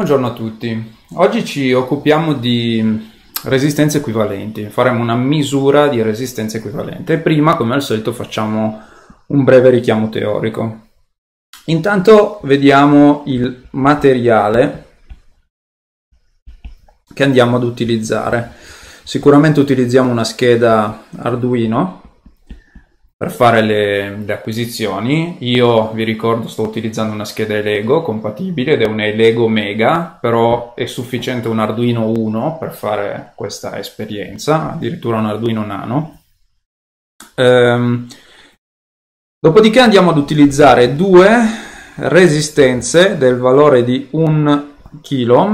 Buongiorno a tutti. Oggi ci occupiamo di resistenze equivalenti. Faremo una misura di resistenza equivalente. Prima, come al solito, facciamo un breve richiamo teorico. Intanto vediamo il materiale che andiamo ad utilizzare. Sicuramente utilizziamo una scheda Arduino per fare le, le, acquisizioni. Io vi ricordo sto utilizzando una scheda Lego compatibile ed è una Lego Mega, però è sufficiente un Arduino 1 per fare questa esperienza, addirittura un Arduino Nano. Ehm, dopodiché andiamo ad utilizzare due resistenze del valore di 1 kilo,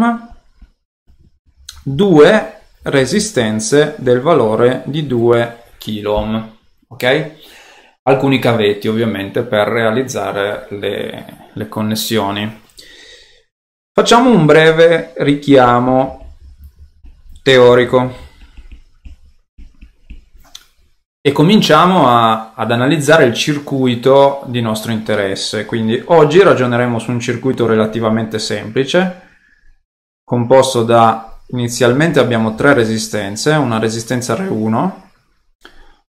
due resistenze del valore di 2 kilo, ok? alcuni cavetti ovviamente per realizzare le, le connessioni. Facciamo un breve richiamo teorico e cominciamo a, ad analizzare il circuito di nostro interesse. Quindi oggi ragioneremo su un circuito relativamente semplice, composto da inizialmente abbiamo tre resistenze, una resistenza R1,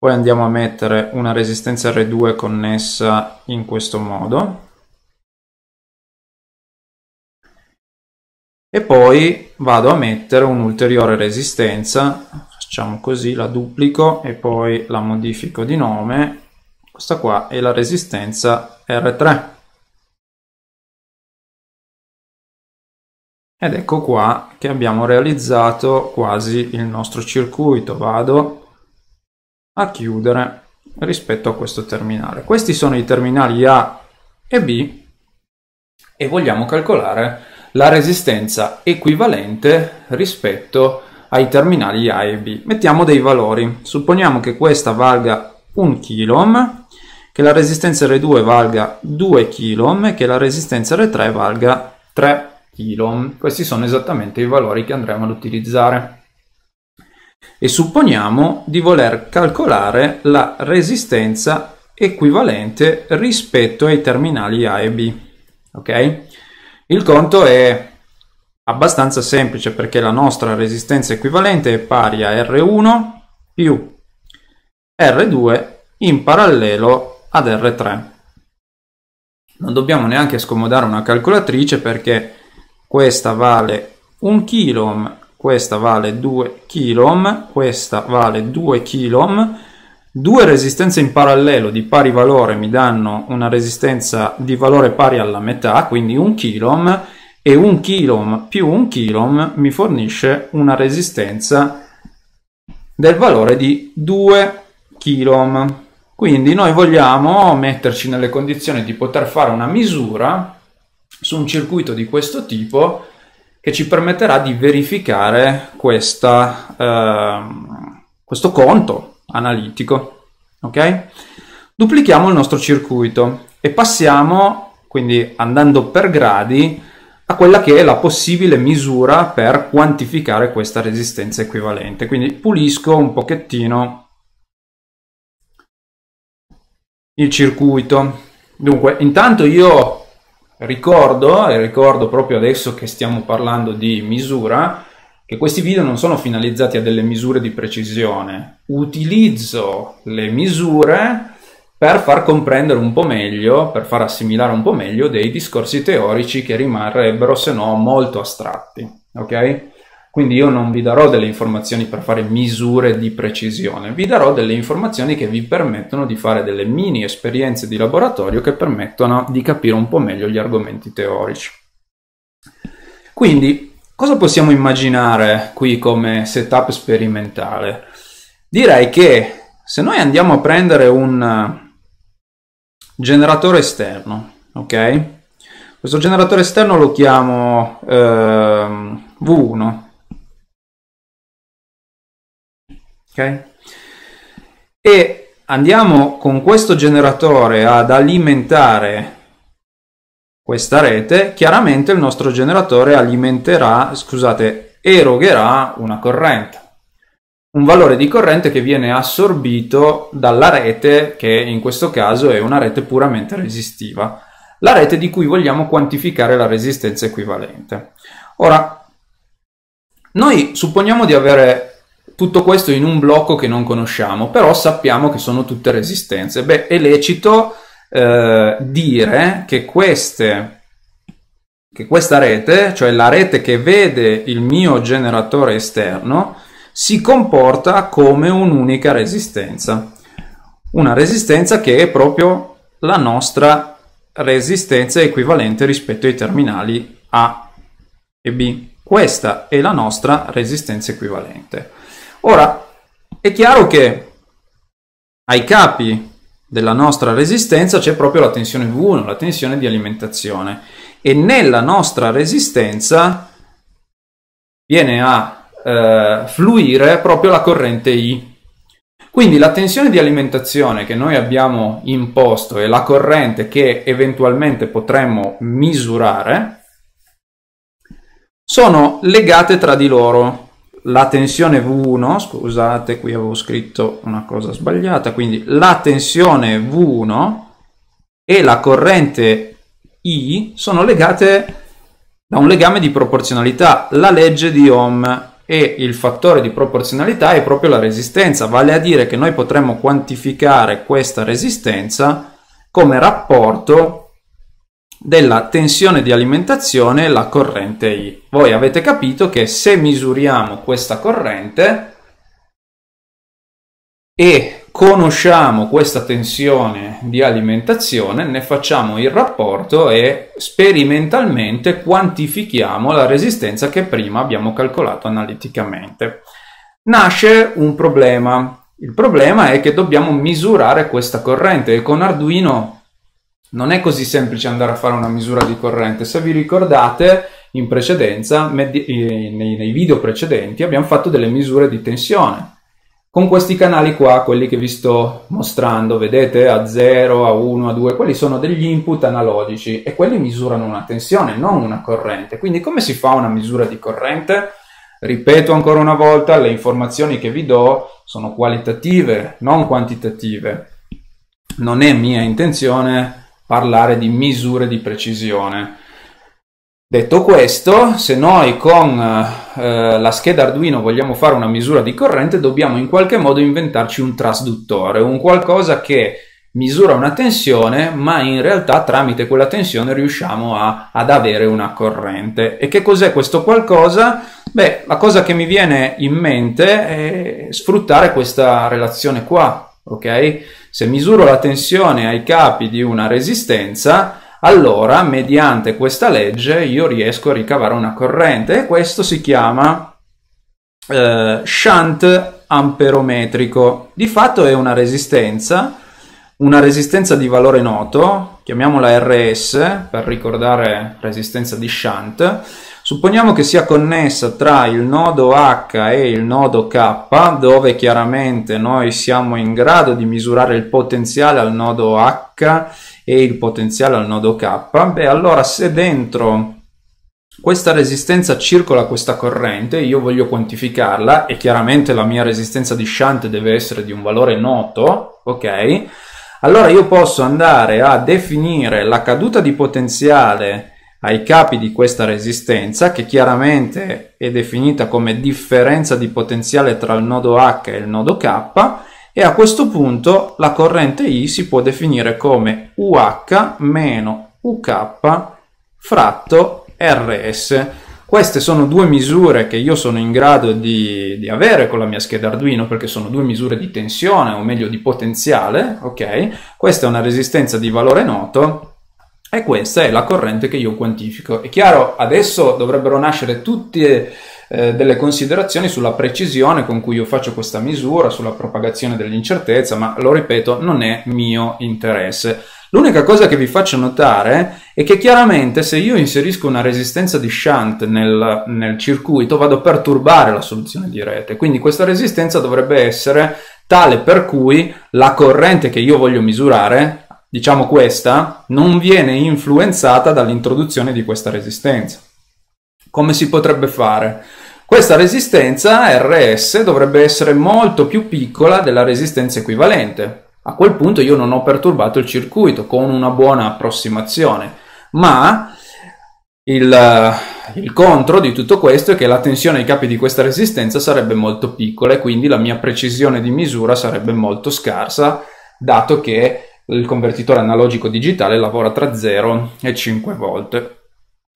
poi andiamo a mettere una resistenza R2 connessa in questo modo. E poi vado a mettere un'ulteriore resistenza, facciamo così, la duplico e poi la modifico di nome. Questa qua è la resistenza R3. Ed ecco qua che abbiamo realizzato quasi il nostro circuito. Vado a chiudere rispetto a questo terminale. Questi sono i terminali A e B e vogliamo calcolare la resistenza equivalente rispetto ai terminali A e B. Mettiamo dei valori. Supponiamo che questa valga 1 kilo, che la resistenza R2 valga 2 kilo e che la resistenza R3 valga 3 kilo. Questi sono esattamente i valori che andremo ad utilizzare e supponiamo di voler calcolare la resistenza equivalente rispetto ai terminali A e B. Ok? Il conto è abbastanza semplice perché la nostra resistenza equivalente è pari a R1 più R2 in parallelo ad R3. Non dobbiamo neanche scomodare una calcolatrice perché questa vale 1 kg questa vale 2 kilo questa vale 2 kilo Due resistenze in parallelo di pari valore mi danno una resistenza di valore pari alla metà, quindi 1 kilo, e 1 kilo più 1 kilo mi fornisce una resistenza del valore di 2 kilo. Quindi noi vogliamo metterci nelle condizioni di poter fare una misura su un circuito di questo tipo che ci permetterà di verificare questa, eh, questo conto analitico. Ok? Duplichiamo il nostro circuito e passiamo, quindi andando per gradi, a quella che è la possibile misura per quantificare questa resistenza equivalente. Quindi pulisco un pochettino il circuito. Dunque, intanto io Ricordo, e ricordo proprio adesso che stiamo parlando di misura, che questi video non sono finalizzati a delle misure di precisione. Utilizzo le misure per far comprendere un po' meglio, per far assimilare un po' meglio dei discorsi teorici che rimarrebbero se no molto astratti. Ok? Quindi io non vi darò delle informazioni per fare misure di precisione, vi darò delle informazioni che vi permettono di fare delle mini esperienze di laboratorio che permettono di capire un po' meglio gli argomenti teorici. Quindi, cosa possiamo immaginare qui come setup sperimentale? Direi che se noi andiamo a prendere un generatore esterno, ok? Questo generatore esterno lo chiamo eh, V1 ok? E andiamo con questo generatore ad alimentare questa rete, chiaramente il nostro generatore alimenterà, scusate, erogherà una corrente. Un valore di corrente che viene assorbito dalla rete, che in questo caso è una rete puramente resistiva. La rete di cui vogliamo quantificare la resistenza equivalente. Ora, noi supponiamo di avere tutto questo in un blocco che non conosciamo, però sappiamo che sono tutte resistenze. Beh, è lecito eh, dire che, queste, che questa rete, cioè la rete che vede il mio generatore esterno, si comporta come un'unica resistenza. Una resistenza che è proprio la nostra resistenza equivalente rispetto ai terminali A e B. Questa è la nostra resistenza equivalente. Ora, è chiaro che ai capi della nostra resistenza c'è proprio la tensione V1, la tensione di alimentazione e nella nostra resistenza viene a eh, fluire proprio la corrente I. Quindi la tensione di alimentazione che noi abbiamo imposto e la corrente che eventualmente potremmo misurare sono legate tra di loro. La tensione V1, scusate, qui avevo scritto una cosa sbagliata, quindi la tensione V1 e la corrente I sono legate da un legame di proporzionalità, la legge di Ohm e il fattore di proporzionalità è proprio la resistenza, vale a dire che noi potremmo quantificare questa resistenza come rapporto della tensione di alimentazione la corrente I. Voi avete capito che se misuriamo questa corrente e conosciamo questa tensione di alimentazione, ne facciamo il rapporto e sperimentalmente quantifichiamo la resistenza che prima abbiamo calcolato analiticamente. Nasce un problema. Il problema è che dobbiamo misurare questa corrente e con Arduino non è così semplice andare a fare una misura di corrente. Se vi ricordate, in precedenza, nei, video precedenti, abbiamo fatto delle misure di tensione. Con questi canali qua, quelli che vi sto mostrando, vedete, a 0, a 1, a 2, quelli sono degli input analogici e quelli misurano una tensione, non una corrente. Quindi come si fa una misura di corrente? Ripeto ancora una volta, le informazioni che vi do sono qualitative, non quantitative. Non è mia intenzione parlare di misure di precisione. Detto questo, se noi con eh, la scheda Arduino vogliamo fare una misura di corrente, dobbiamo in qualche modo inventarci un trasduttore, un qualcosa che misura una tensione, ma in realtà tramite quella tensione riusciamo a, ad avere una corrente. E che cos'è questo qualcosa? Beh, la cosa che mi viene in mente è sfruttare questa relazione qua, ok? Se misuro la tensione ai capi di una resistenza, allora mediante questa legge io riesco a ricavare una corrente e questo si chiama eh, shunt amperometrico. Di fatto è una resistenza, una resistenza di valore noto, chiamiamola RS per ricordare resistenza di shunt, Supponiamo che sia connessa tra il nodo H e il nodo K, dove chiaramente noi siamo in grado di misurare il potenziale al nodo H e il potenziale al nodo K, beh allora se dentro questa resistenza circola questa corrente, io voglio quantificarla e chiaramente la mia resistenza di shunt deve essere di un valore noto, ok? Allora io posso andare a definire la caduta di potenziale ai capi di questa resistenza che chiaramente è definita come differenza di potenziale tra il nodo H e il nodo K e a questo punto la corrente I si può definire come UH meno UK fratto RS. Queste sono due misure che io sono in grado di, di, avere con la mia scheda Arduino perché sono due misure di tensione o meglio di potenziale, ok? Questa è una resistenza di valore noto e questa è la corrente che io quantifico. È chiaro, adesso dovrebbero nascere tutte eh, delle considerazioni sulla precisione con cui io faccio questa misura, sulla propagazione dell'incertezza, ma lo ripeto, non è mio interesse. L'unica cosa che vi faccio notare è che chiaramente se io inserisco una resistenza di shunt nel, nel circuito vado a perturbare la soluzione di rete, quindi questa resistenza dovrebbe essere tale per cui la corrente che io voglio misurare diciamo questa, non viene influenzata dall'introduzione di questa resistenza. Come si potrebbe fare? Questa resistenza RS dovrebbe essere molto più piccola della resistenza equivalente. A quel punto io non ho perturbato il circuito con una buona approssimazione, ma il, il contro di tutto questo è che la tensione ai capi di questa resistenza sarebbe molto piccola e quindi la mia precisione di misura sarebbe molto scarsa, dato che il convertitore analogico digitale lavora tra 0 e 5 volt.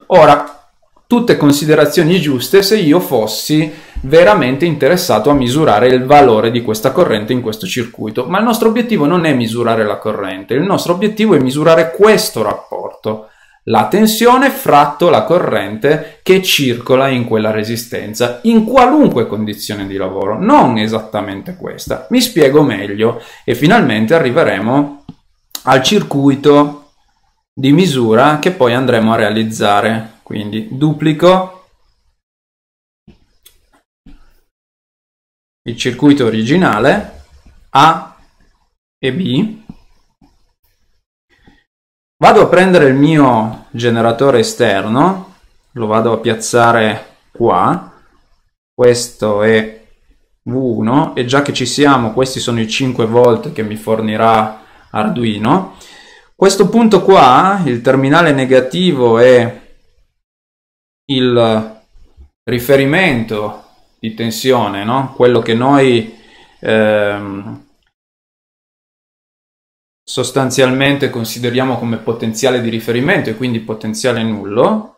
Ora, tutte considerazioni giuste se io fossi veramente interessato a misurare il valore di questa corrente in questo circuito, ma il nostro obiettivo non è misurare la corrente, il nostro obiettivo è misurare questo rapporto, la tensione fratto la corrente che circola in quella resistenza, in qualunque condizione di lavoro, non esattamente questa. Mi spiego meglio e finalmente arriveremo al circuito di misura che poi andremo a realizzare. Quindi duplico il circuito originale A e B. Vado a prendere il mio generatore esterno, lo vado a piazzare qua. Questo è V1 e già che ci siamo, questi sono i 5 volt che mi fornirà Arduino. Questo punto qua, il terminale negativo è il riferimento di tensione, no? quello che noi ehm, sostanzialmente consideriamo come potenziale di riferimento e quindi potenziale nullo,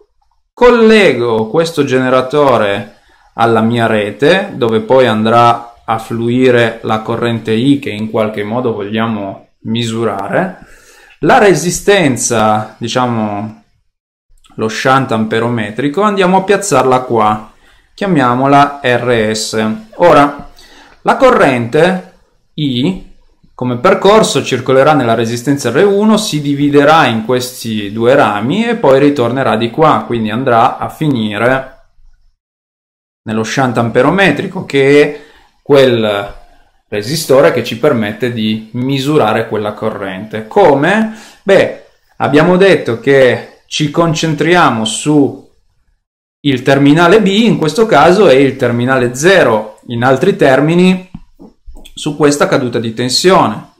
collego questo generatore alla mia rete dove poi andrà a fluire la corrente I che in qualche modo vogliamo misurare. La resistenza, diciamo, lo shunt amperometrico, andiamo a piazzarla qua, chiamiamola RS. Ora, la corrente I come percorso circolerà nella resistenza R1, si dividerà in questi due rami e poi ritornerà di qua, quindi andrà a finire nello shunt amperometrico che è quel resistore che ci permette di misurare quella corrente. Come? Beh, abbiamo detto che ci concentriamo su il terminale B, in questo caso è il terminale 0, in altri termini su questa caduta di tensione.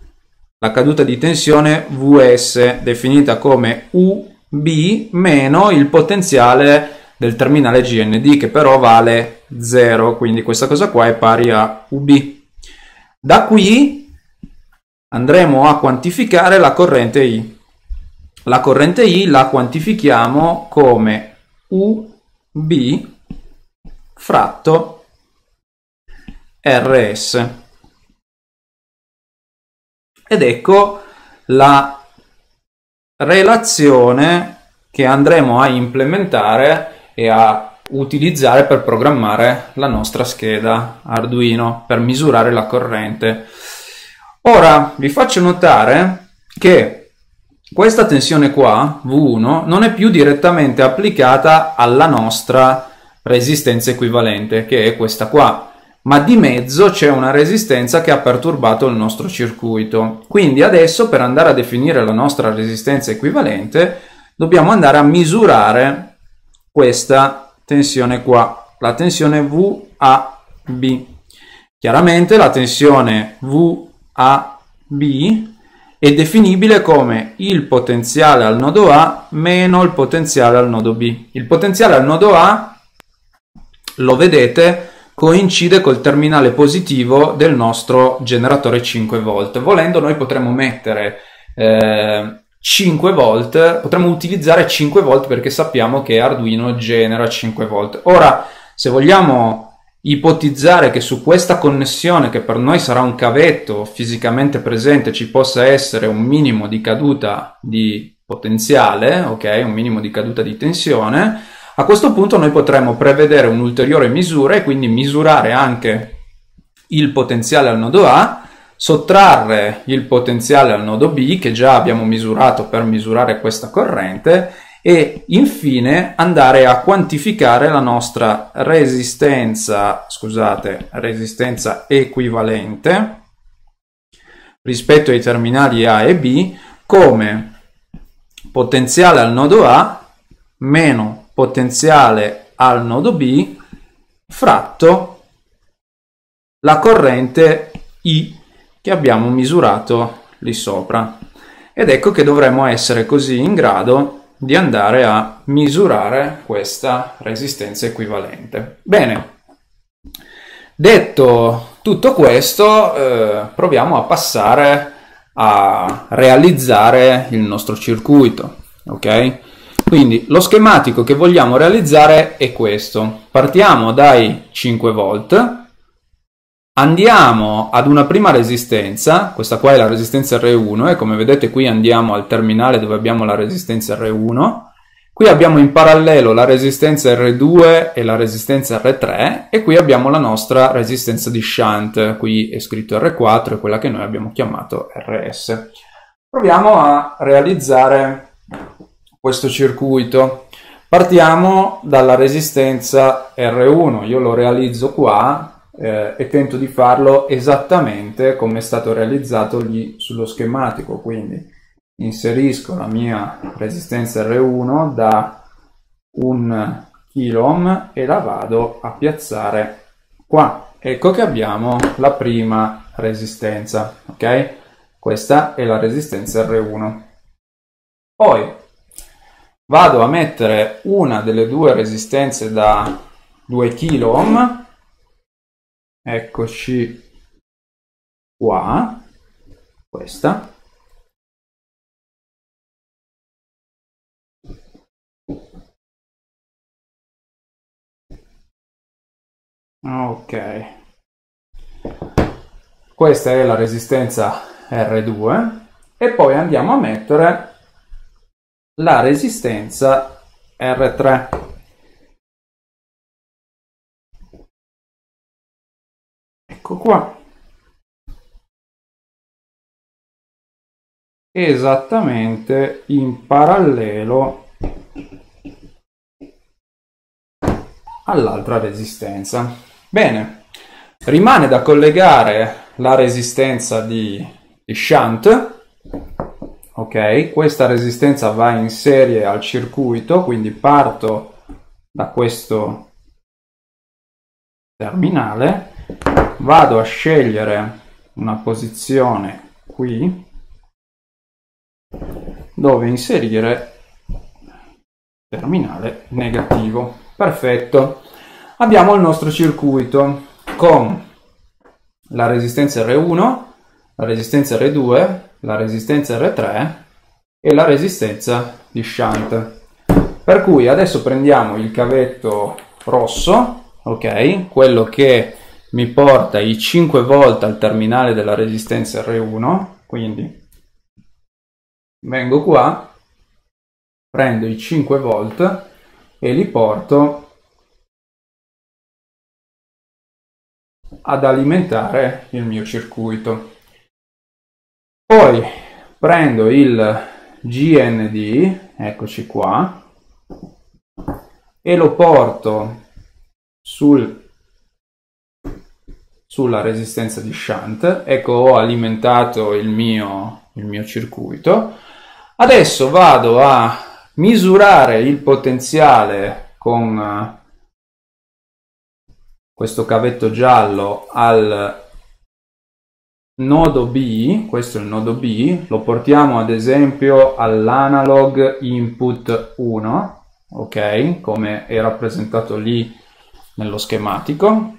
La caduta di tensione VS definita come UB meno il potenziale del terminale GND che però vale 0, quindi questa cosa qua è pari a UB. Da qui andremo a quantificare la corrente I. La corrente I la quantifichiamo come UB fratto RS. Ed ecco la relazione che andremo a implementare e a utilizzare per programmare la nostra scheda Arduino per misurare la corrente. Ora vi faccio notare che questa tensione qua, V1, non è più direttamente applicata alla nostra resistenza equivalente, che è questa qua, ma di mezzo c'è una resistenza che ha perturbato il nostro circuito. Quindi adesso per andare a definire la nostra resistenza equivalente dobbiamo andare a misurare questa tensione qua, la tensione VAB. Chiaramente la tensione VAB è definibile come il potenziale al nodo A meno il potenziale al nodo B. Il potenziale al nodo A, lo vedete, coincide col terminale positivo del nostro generatore 5 volt. Volendo noi potremmo mettere eh, 5 volt, potremmo utilizzare 5 volt perché sappiamo che Arduino genera 5 volt. Ora, se vogliamo ipotizzare che su questa connessione, che per noi sarà un cavetto fisicamente presente, ci possa essere un minimo di caduta di potenziale, ok, un minimo di caduta di tensione, a questo punto noi potremmo prevedere un'ulteriore misura e quindi misurare anche il potenziale al nodo A, sottrarre il potenziale al nodo B che già abbiamo misurato per misurare questa corrente e infine andare a quantificare la nostra resistenza, scusate, resistenza equivalente rispetto ai terminali A e B come potenziale al nodo A meno potenziale al nodo B fratto la corrente I che abbiamo misurato lì sopra. Ed ecco che dovremmo essere così in grado di andare a misurare questa resistenza equivalente. Bene, detto tutto questo, eh, proviamo a passare a realizzare il nostro circuito. Ok? Quindi lo schematico che vogliamo realizzare è questo. Partiamo dai 5 volt, Andiamo ad una prima resistenza, questa qua è la resistenza R1 e come vedete qui andiamo al terminale dove abbiamo la resistenza R1. Qui abbiamo in parallelo la resistenza R2 e la resistenza R3 e qui abbiamo la nostra resistenza di shunt, qui è scritto R4 e quella che noi abbiamo chiamato RS. Proviamo a realizzare questo circuito. Partiamo dalla resistenza R1, io lo realizzo qua eh, e tento di farlo esattamente come è stato realizzato lì sullo schematico, quindi inserisco la mia resistenza R1 da un kilo e la vado a piazzare qua. Ecco che abbiamo la prima resistenza, ok? Questa è la resistenza R1. Poi vado a mettere una delle due resistenze da 2 kilo eccoci qua, questa. Ok, questa è la resistenza R2 e poi andiamo a mettere la resistenza R3. Ecco qua. Esattamente in parallelo all'altra resistenza. Bene rimane da collegare la resistenza di, di shunt. Ok questa resistenza va in serie al circuito quindi parto da questo terminale vado a scegliere una posizione qui dove inserire terminale negativo. Perfetto. Abbiamo il nostro circuito con la resistenza R1 la resistenza R2 la resistenza R3 e la resistenza di shunt. Per cui adesso prendiamo il cavetto rosso ok? Quello che mi porta i 5 volt al terminale della resistenza R1, quindi vengo qua, prendo i 5 volt e li porto ad alimentare il mio circuito. Poi prendo il GND, eccoci qua, e lo porto sul sulla resistenza di shunt. Ecco, ho alimentato il mio, il mio circuito. Adesso vado a misurare il potenziale con eh, questo cavetto giallo al nodo B, questo è il nodo B, lo portiamo ad esempio all'analog input 1, ok, come è rappresentato lì nello schematico.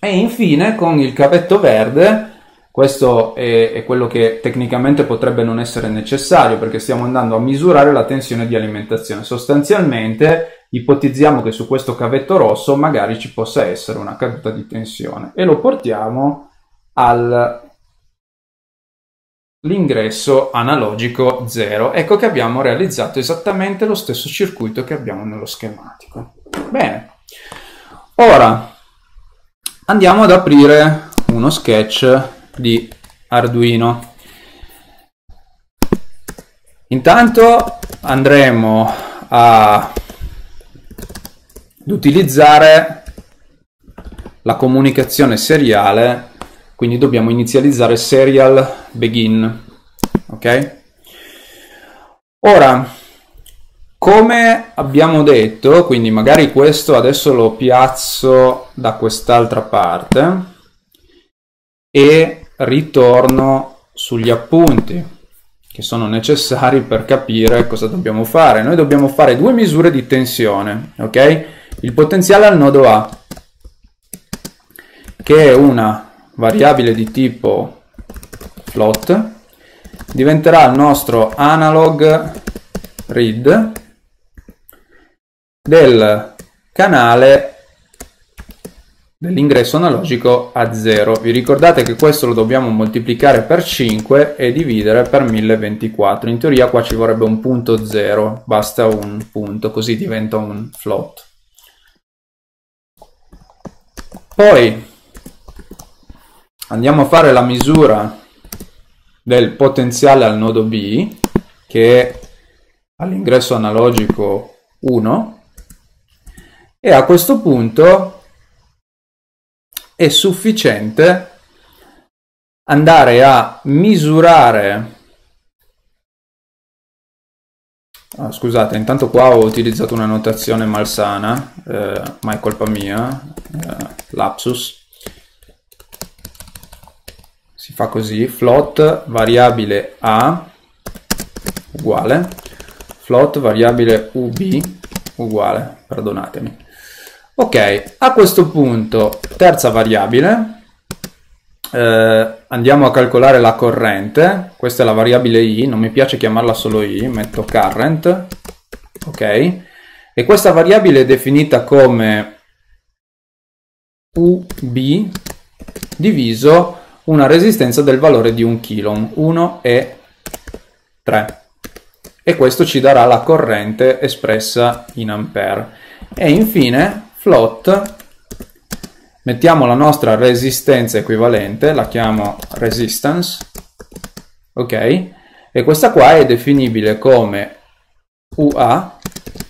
E infine con il cavetto verde, questo è, è, quello che tecnicamente potrebbe non essere necessario perché stiamo andando a misurare la tensione di alimentazione. Sostanzialmente ipotizziamo che su questo cavetto rosso magari ci possa essere una caduta di tensione e lo portiamo all'ingresso analogico 0. Ecco che abbiamo realizzato esattamente lo stesso circuito che abbiamo nello schematico. Bene, ora andiamo ad aprire uno sketch di Arduino. Intanto andremo a, ad utilizzare la comunicazione seriale, quindi dobbiamo inizializzare serial begin. Ok? Ora come abbiamo detto, quindi magari questo adesso lo piazzo da quest'altra parte e ritorno sugli appunti che sono necessari per capire cosa dobbiamo fare. Noi dobbiamo fare due misure di tensione, ok? Il potenziale al nodo A, che è una variabile di tipo float, diventerà il nostro analog read del canale dell'ingresso analogico a 0. Vi ricordate che questo lo dobbiamo moltiplicare per 5 e dividere per 1024. In teoria qua ci vorrebbe un punto 0, basta un punto, così diventa un float. Poi andiamo a fare la misura del potenziale al nodo B, che è all'ingresso analogico 1, e a questo punto è sufficiente andare a misurare ah, scusate intanto qua ho utilizzato una notazione malsana eh, ma è colpa mia eh, lapsus. Si fa così float variabile a uguale float variabile ub uguale perdonatemi Ok, a questo punto, terza variabile, eh, andiamo a calcolare la corrente, questa è la variabile i, non mi piace chiamarla solo i, metto current, ok, e questa variabile è definita come UB diviso una resistenza del valore di un kilo, 1 e 3, e questo ci darà la corrente espressa in ampere. E infine float, mettiamo la nostra resistenza equivalente, la chiamo resistance, ok? E questa qua è definibile come UA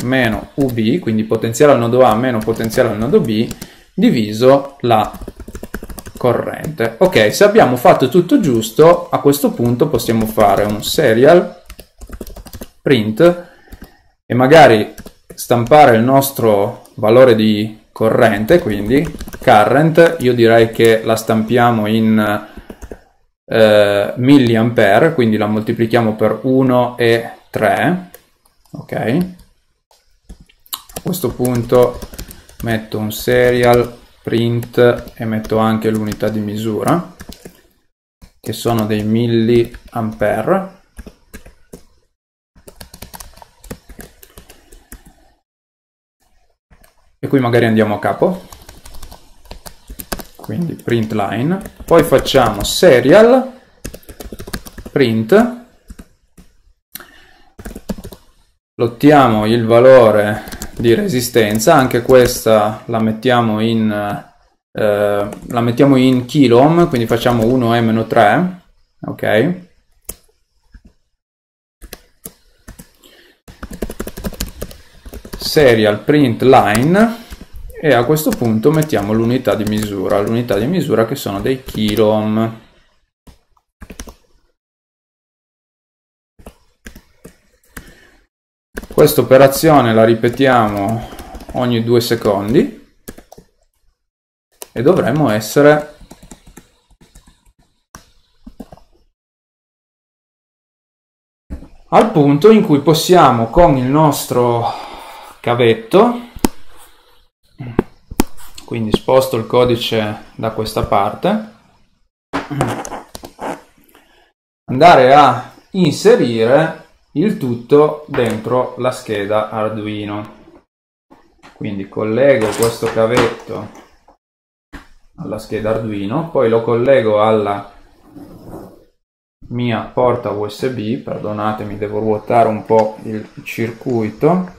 meno UB, quindi potenziale al nodo A meno potenziale al nodo B, diviso la corrente. Ok, se abbiamo fatto tutto giusto, a questo punto possiamo fare un serial print e magari stampare il nostro valore di corrente, quindi current, io direi che la stampiamo in eh, milliampere, quindi la moltiplichiamo per 1 e 3, ok? A questo punto metto un serial print e metto anche l'unità di misura, che sono dei milliampere, e qui magari andiamo a capo. Quindi print line. Poi facciamo serial print. Lottiamo il valore di resistenza. Anche questa la mettiamo in eh, la mettiamo in kilo ohm quindi facciamo 1e-3 ok serial print line e a questo punto mettiamo l'unità di misura, l'unità di misura che sono dei kilo Questa operazione la ripetiamo ogni due secondi e dovremmo essere al punto in cui possiamo con il nostro cavetto. Quindi sposto il codice da questa parte. Andare a inserire il tutto dentro la scheda Arduino. Quindi collego questo cavetto alla scheda Arduino poi lo collego alla mia porta USB perdonatemi devo ruotare un po' il circuito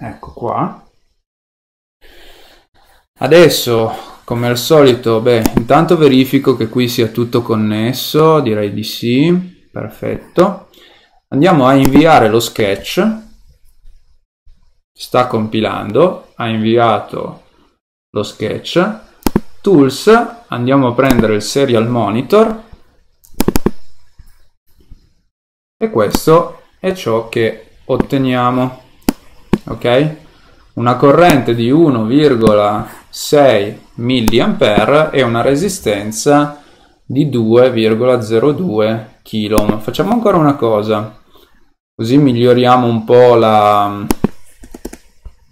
ecco qua. Adesso come al solito beh intanto verifico che qui sia tutto connesso direi di sì perfetto. Andiamo a inviare lo sketch. Sta compilando ha inviato lo sketch. Tools andiamo a prendere il serial monitor. E questo è ciò che otteniamo ok? Una corrente di 1,6 mA e una resistenza di 2,02 kilo. Facciamo ancora una cosa, così miglioriamo un po' la,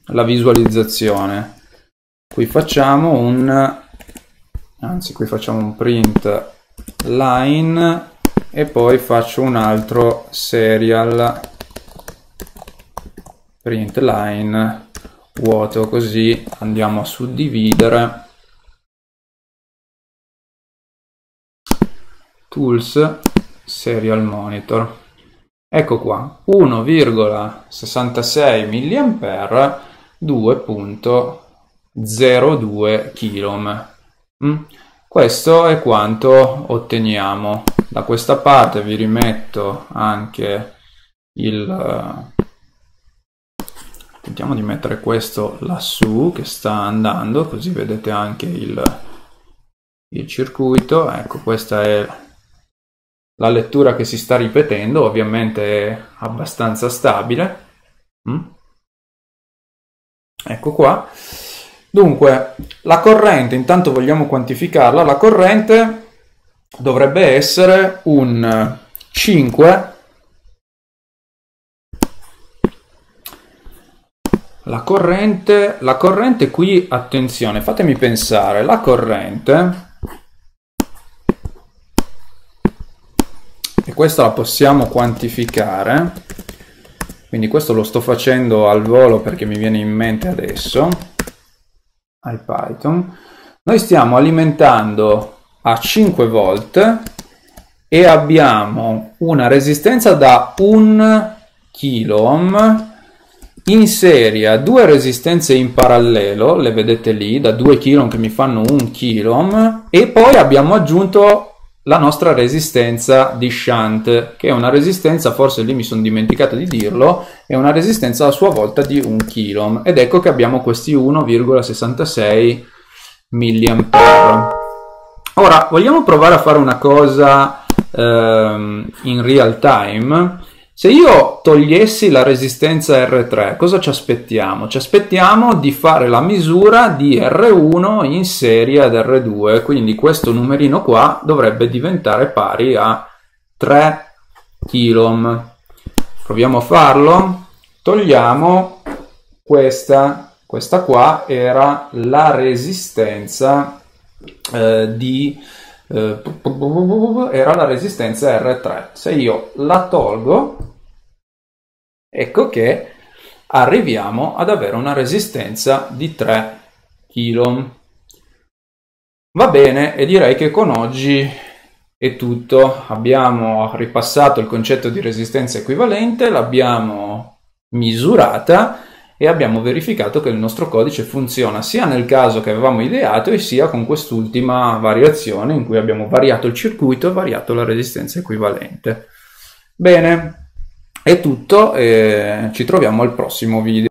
la visualizzazione. Qui facciamo un, anzi qui facciamo un print line e poi faccio un altro serial print line vuoto così andiamo a suddividere. Tools serial monitor. Ecco qua 1,66 mA 2.02 kg mm? questo è quanto otteniamo. Da questa parte vi rimetto anche il Tentiamo di mettere questo lassù che sta andando, così vedete anche il, il circuito. Ecco, questa è la lettura che si sta ripetendo, ovviamente è abbastanza stabile. Mm? Ecco qua. Dunque, la corrente, intanto vogliamo quantificarla, la corrente dovrebbe essere un 5 La corrente, la corrente qui, attenzione, fatemi pensare, la corrente, e questa la possiamo quantificare, quindi questo lo sto facendo al volo perché mi viene in mente adesso, al Python, noi stiamo alimentando a 5 volt e abbiamo una resistenza da 1 kilo in serie due resistenze in parallelo, le vedete lì, da 2 kg che mi fanno 1 kg, e poi abbiamo aggiunto la nostra resistenza di shunt, che è una resistenza, forse lì mi sono dimenticato di dirlo, è una resistenza a sua volta di 1 kg, ed ecco che abbiamo questi 1,66 mA. Ora, vogliamo provare a fare una cosa ehm, in real time? Se io togliessi la resistenza R3, cosa ci aspettiamo? Ci aspettiamo di fare la misura di R1 in serie ad R2, quindi questo numerino qua dovrebbe diventare pari a 3 kg. Proviamo a farlo. Togliamo questa, questa qua era la resistenza eh, di eh, era la resistenza R3. Se io la tolgo, ecco che arriviamo ad avere una resistenza di 3 kg. Va bene, e direi che con oggi è tutto. Abbiamo ripassato il concetto di resistenza equivalente, l'abbiamo misurata e abbiamo verificato che il nostro codice funziona sia nel caso che avevamo ideato e sia con quest'ultima variazione in cui abbiamo variato il circuito e variato la resistenza equivalente. Bene, è tutto e ci troviamo al prossimo video.